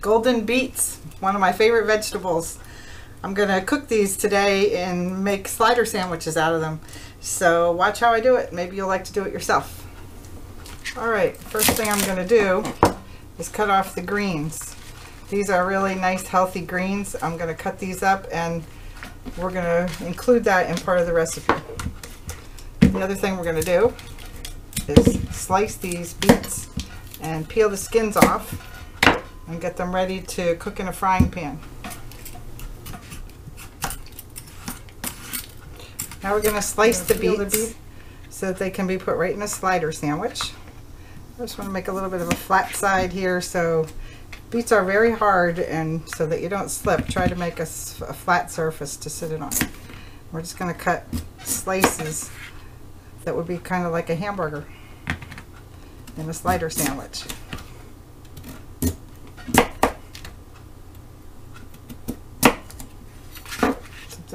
golden beets, one of my favorite vegetables. I'm gonna cook these today and make slider sandwiches out of them. So watch how I do it. Maybe you'll like to do it yourself. All right, first thing I'm gonna do is cut off the greens. These are really nice healthy greens. I'm gonna cut these up and we're gonna include that in part of the recipe. The other thing we're gonna do is slice these beets and peel the skins off and get them ready to cook in a frying pan. Now we're going to slice the beets so that they can be put right in a slider sandwich. I just want to make a little bit of a flat side here so beets are very hard and so that you don't slip try to make a, a flat surface to sit it on. We're just going to cut slices that would be kind of like a hamburger in a slider sandwich.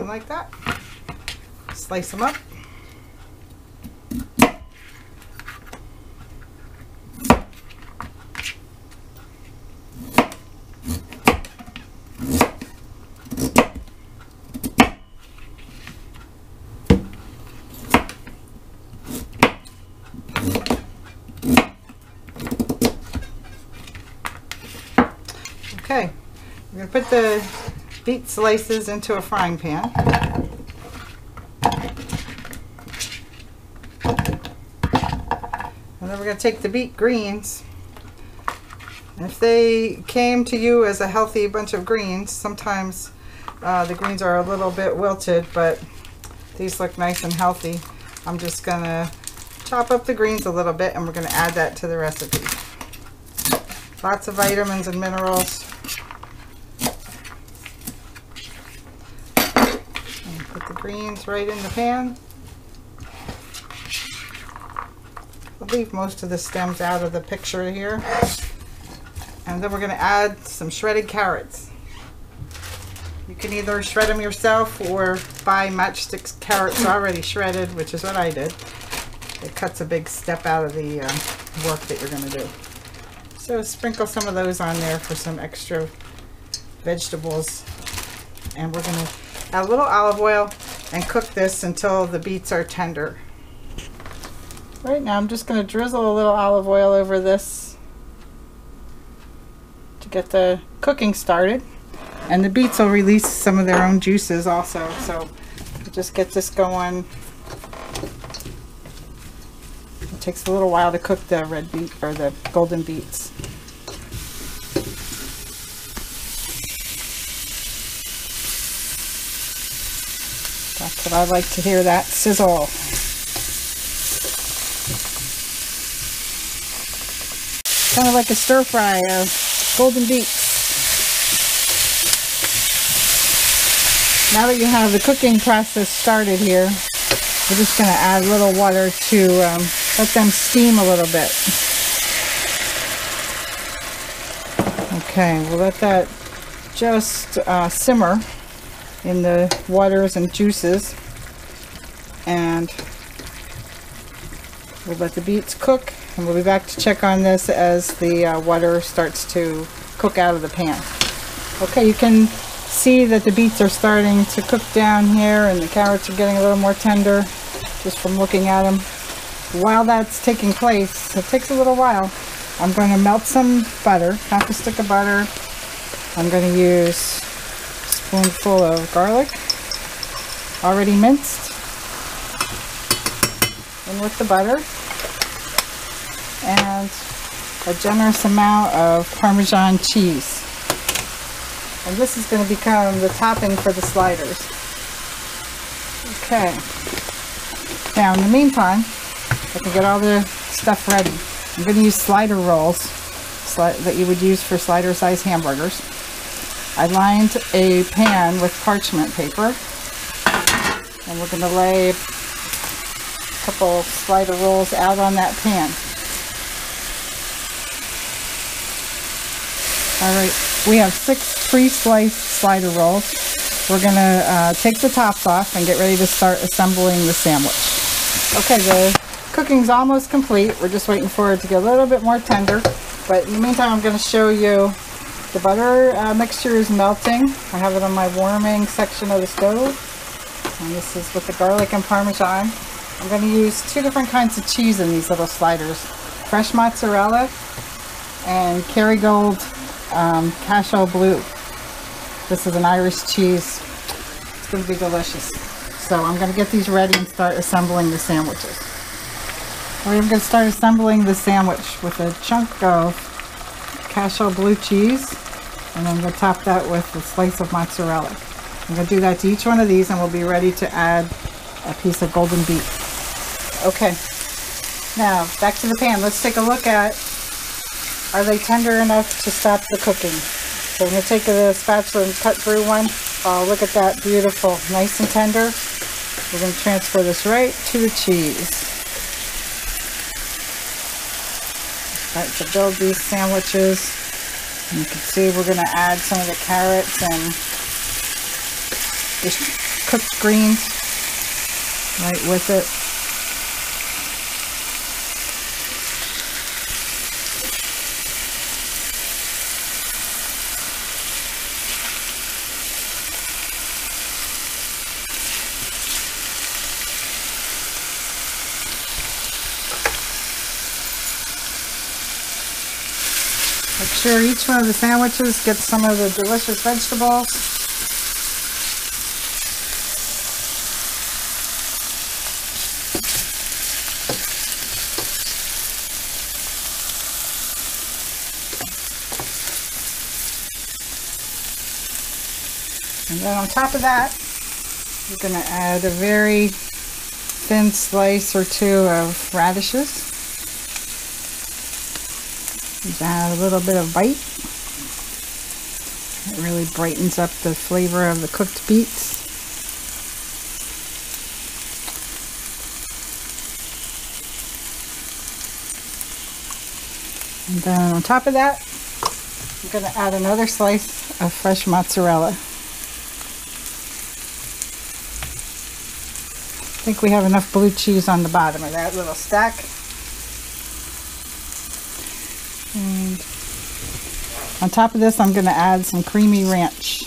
Something like that. Slice them up. Okay, we're going to put the beet slices into a frying pan. And then we're going to take the beet greens. If they came to you as a healthy bunch of greens, sometimes uh, the greens are a little bit wilted, but these look nice and healthy. I'm just going to chop up the greens a little bit and we're going to add that to the recipe. Lots of vitamins and minerals. And put the greens right in the pan. I'll leave most of the stems out of the picture here. And then we're going to add some shredded carrots. You can either shred them yourself or buy matchsticks carrots already shredded, which is what I did. It cuts a big step out of the uh, work that you're going to do. So sprinkle some of those on there for some extra vegetables. And we're going to add a little olive oil and cook this until the beets are tender. Right now I'm just going to drizzle a little olive oil over this to get the cooking started. And the beets will release some of their own juices also. So just get this going. It takes a little while to cook the red beet or the golden beets. What I like to hear, that sizzle. Kind of like a stir fry of golden beets. Now that you have the cooking process started here, we're just going to add a little water to um, let them steam a little bit. Okay, we'll let that just uh, simmer in the waters and juices and we'll let the beets cook and we'll be back to check on this as the uh, water starts to cook out of the pan. Okay, you can see that the beets are starting to cook down here and the carrots are getting a little more tender just from looking at them. While that's taking place, it takes a little while, I'm going to melt some butter, half a stick of butter. I'm going to use spoonful of garlic, already minced, in with the butter, and a generous amount of Parmesan cheese. And this is going to become the topping for the sliders. Okay. Now in the meantime, I can get all the stuff ready. I'm going to use slider rolls that you would use for slider size hamburgers. I lined a pan with parchment paper and we're going to lay a couple slider rolls out on that pan. Alright, we have six pre-sliced slider rolls. We're going to uh, take the tops off and get ready to start assembling the sandwich. Okay, the cooking's almost complete. We're just waiting for it to get a little bit more tender. But in the meantime, I'm going to show you The butter uh, mixture is melting. I have it on my warming section of the stove. And this is with the garlic and parmesan. I'm going to use two different kinds of cheese in these little sliders. Fresh mozzarella and Kerrygold um, Cashel Blue. This is an Irish cheese. It's going to be delicious. So I'm going to get these ready and start assembling the sandwiches. We're going to start assembling the sandwich with a chunk of Cashel Blue cheese and I'm going to top that with a slice of mozzarella. I'm going to do that to each one of these and we'll be ready to add a piece of golden beet. Okay, now back to the pan. Let's take a look at are they tender enough to stop the cooking. So I'm going to take the spatula and cut through one. Oh, look at that, beautiful, nice and tender. We're going to transfer this right to the cheese. Start to build these sandwiches. You can see we're going to add some of the carrots and just cooked greens right with it. Make sure each one of the sandwiches gets some of the delicious vegetables. And then on top of that, we're going to add a very thin slice or two of radishes. Just add a little bit of bite. It really brightens up the flavor of the cooked beets. And then on top of that, I'm going to add another slice of fresh mozzarella. I think we have enough blue cheese on the bottom of that little stack. And on top of this, I'm going to add some creamy ranch.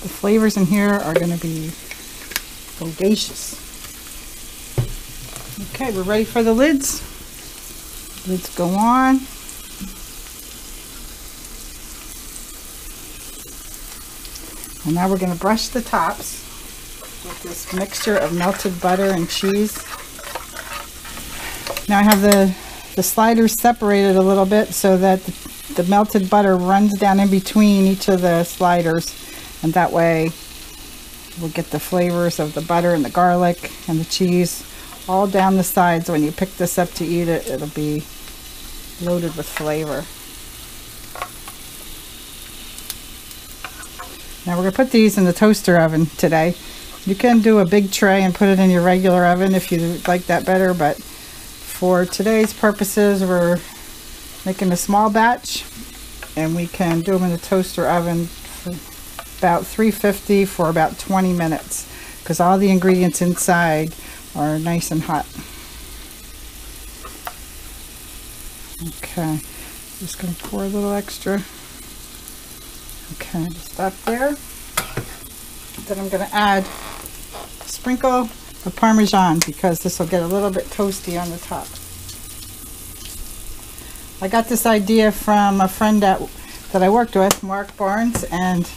The flavors in here are going to be bodacious. Okay, we're ready for the lids. Lids go on. And now we're going to brush the tops with this mixture of melted butter and cheese. Now I have the, the sliders separated a little bit so that the, the melted butter runs down in between each of the sliders. And that way we'll get the flavors of the butter and the garlic and the cheese all down the sides. When you pick this up to eat it, it'll be loaded with flavor. Now we're going to put these in the toaster oven today. You can do a big tray and put it in your regular oven if you like that better, but for today's purposes, we're making a small batch and we can do them in the toaster oven for about 350 for about 20 minutes because all the ingredients inside are nice and hot. Okay, just going to pour a little extra. Okay, just stop there. Then I'm going to add sprinkle of Parmesan because this will get a little bit toasty on the top. I got this idea from a friend that, that I worked with, Mark Barnes, and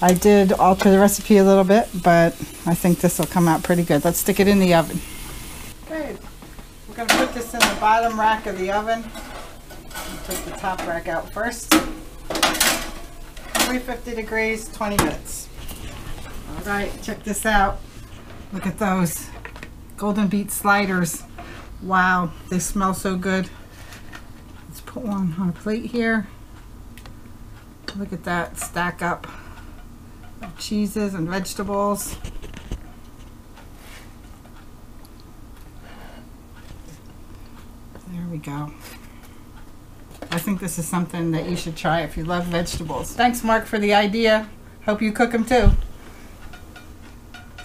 I did alter the recipe a little bit, but I think this will come out pretty good. Let's stick it in the oven. Okay, we're going to put this in the bottom rack of the oven. Take the top rack out first. 350 degrees, 20 minutes. All right, check this out. Look at those golden beet sliders. Wow, they smell so good. Let's put one on a plate here. Look at that stack up of cheeses and vegetables. There we go. I think this is something that you should try if you love vegetables. Thanks, Mark, for the idea. Hope you cook them too.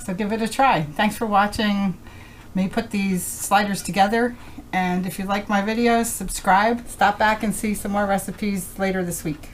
So give it a try. Thanks for watching me put these sliders together. And if you like my videos, subscribe. Stop back and see some more recipes later this week.